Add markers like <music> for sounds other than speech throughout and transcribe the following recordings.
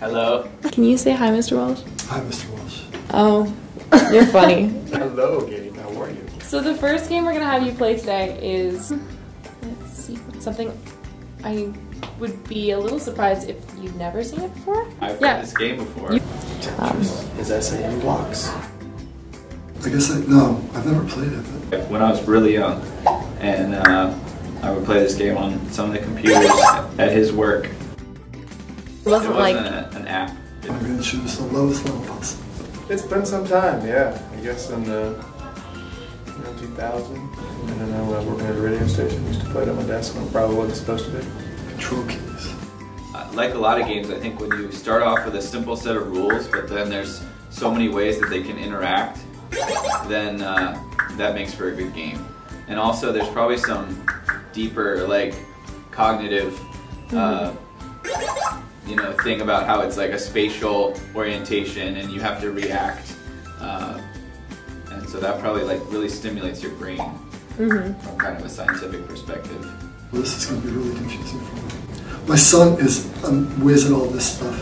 Hello. Can you say hi, Mr. Walsh? Hi, Mr. Walsh. Oh, you're funny. <laughs> Hello, Gabe. How are you? So the first game we're gonna have you play today is let's see something I would be a little surprised if you've never seen it before. I've Yeah. played this game before. You- Is that saying blocks? I guess I, no, I've never played it, but When I was really young, and uh, I would play this game on some of the computers at his work. It wasn't it like wasn't a, an app. I'm going to choose the lowest level possible. It's been some time, yeah. I guess in the you know, 2000. And then I was working at a radio station. I used to play it on my desk when it probably wasn't supposed to be. Control keys. Uh, like a lot of games, I think when you start off with a simple set of rules, but then there's so many ways that they can interact, then uh, that makes for a good game. And also, there's probably some deeper, like cognitive, uh, you know, thing about how it's like a spatial orientation, and you have to react. Uh, and so that probably like really stimulates your brain Mhm. from kind of a scientific perspective. Well, this is going to be really confusing for me. My son is a whiz at all this stuff,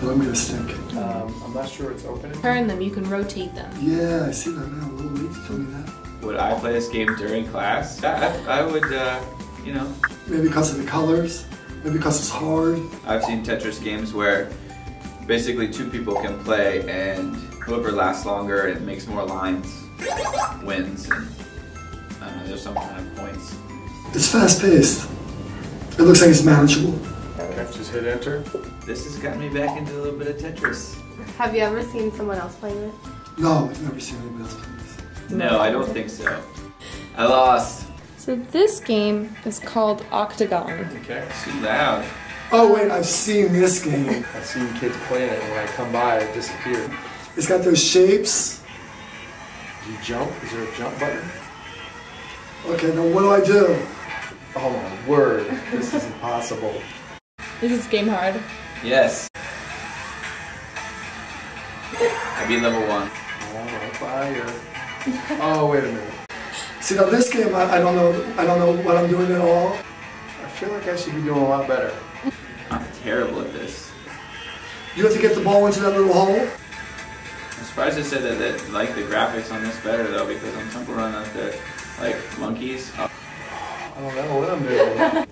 but I'm going to stink. Um, I'm not sure it's opening. turn them, you can rotate them. Yeah, I see that now. A little late to tell me that. Would I play this game during class? I, I would, uh, you know, Maybe because of the colors. Maybe because it's hard. I've seen Tetris games where basically two people can play and whoever lasts longer and makes more lines wins. And, I don't know, there's some kind of points. It's fast paced. It looks like it's manageable. Okay, just hit enter. This has got me back into a little bit of Tetris. Have you ever seen someone else playing it? No, I've never seen anybody else play this. No, I don't think so. I lost. So this game is called Octagon. Okay. Too loud. Oh, wait, I've seen this game. I've seen kids playing it, and when I come by, it disappears. It's got those shapes. Do you jump? Is there a jump button? Okay, now what do I do? Oh my word, this is impossible. This is this game hard? Yes. I beat level one. Oh, fire. Oh, wait a minute. See, now this game, I, I don't know, I don't know what I'm doing at all. I feel like I should be doing a lot better. I'm terrible at this. You have to get the ball into that little hole. I'm surprised they said that, that like the graphics on this better though because on Temple Run out there, like monkeys. Oh, I don't know what I'm doing.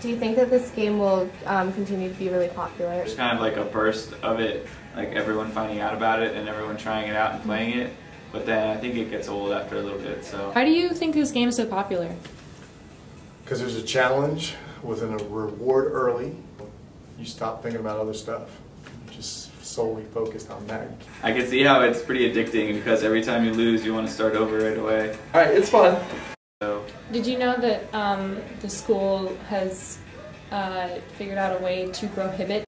Do you think that this game will um, continue to be really popular? There's kind of like a burst of it, like everyone finding out about it and everyone trying it out and playing it. But then I think it gets old after a little bit. So Why do you think this game is so popular? Because there's a challenge within a reward early. You stop thinking about other stuff. You're just solely focused on that. I can see how it's pretty addicting because every time you lose, you want to start over right away. All right, it's fun. So Did you know that um, the school has uh, figured out a way to prohibit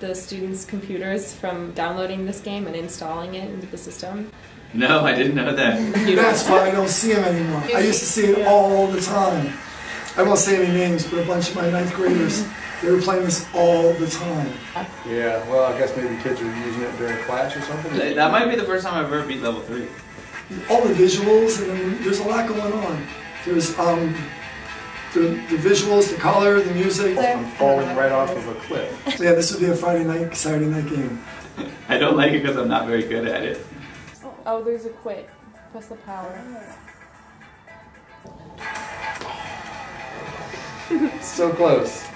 the students' computers from downloading this game and installing it into the system? no, I didn't know that. <laughs> That's why I don't see them anymore. I used to see it all the time. I won't say any names, but a bunch of my ninth graders, they were playing this all the time. Yeah, well, I guess maybe kids are using it during class or something. That might be the first time I've ever beat level three. All the visuals, and then there's a lot going on. There's um, the, the visuals, the color, the music. I'm falling right off of a cliff. So Yeah, this would be a Friday night, Saturday night game. <laughs> I don't like it because I'm not very good at it. Oh, oh there's a quit. Press the power. <laughs> So close.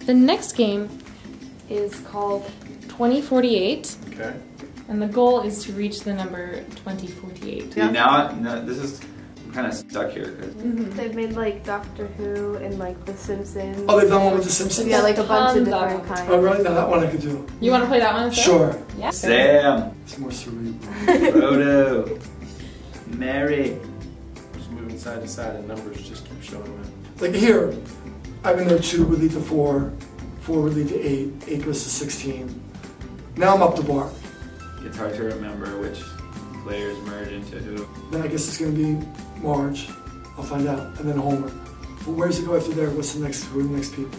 The next game is called 2048, Okay. and the goal is to reach the number 2048. See, now, no, this is I'm kind of stuck here. 'cause They've made like Doctor Who and like The Simpsons. Oh, they've done one with The Simpsons? Yeah, like a bunch of Tons of different kinds. Oh, really? Now that one I could do. You want to play that one instead? Sure. Yeah. Sam, It's more cerebral. <laughs> Frodo, Merry. Just moving side to side and numbers just keep showing up. Like here, I even there two would lead to four, four would lead to eight, eight goes to 16. Now I'm up to Bart. It's hard to remember which players merge into who. Then I guess it's going to be Marge. I'll find out. And then Homer. Well, where does it go after there? What's the next, who are the next people?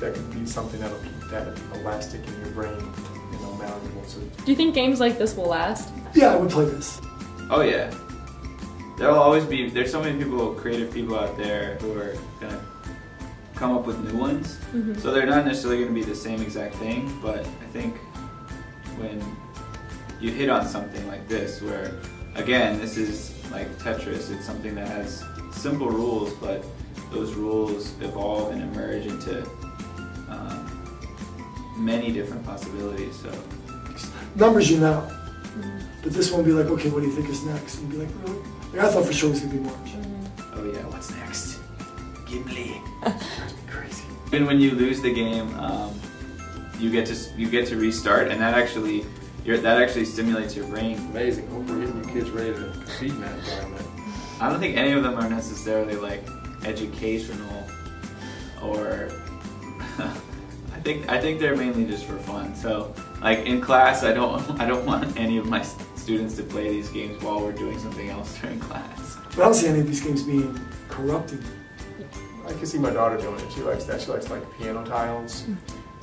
That could be something that'll keep that elastic in your brain, you know, malleable. So Do you think games like this will last? Yeah, I would play this. Oh yeah. There'll always be. There's so many people, creative people out there who are gonna come up with new ones. Mhm. So they're not necessarily going to be the same exact thing, but I think when you hit on something like this, where again, this is like Tetris, it's something that has simple rules, but those rules evolve and emerge into um, many different possibilities. So Numbers you know, but this one will be like, okay, what do you think is next? And be like, really? Like, I thought for sure it was gonna be March. Oh yeah, what's next? Gimli. Drives <laughs> crazy. Even when you lose the game, um, you get to you get to restart, and that actually your that actually stimulates your brain. Amazing. Hope we're getting you kids ready to compete in that environment. I don't think any of them are necessarily like educational or. <laughs> I think I think they're mainly just for fun. So like in class, I don't <laughs> I don't want any of my students to play these games while we're doing something else during class. But I don't see any of these games being corrupting. I can see my daughter doing it. She likes that. She likes like piano tiles.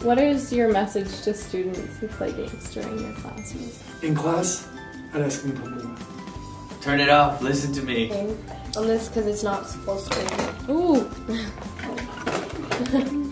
What is your message to students who play games during your classes? In class, I'd ask them to put them. Turn it off. Listen to me. on this because it's not full screen. Ooh. <laughs>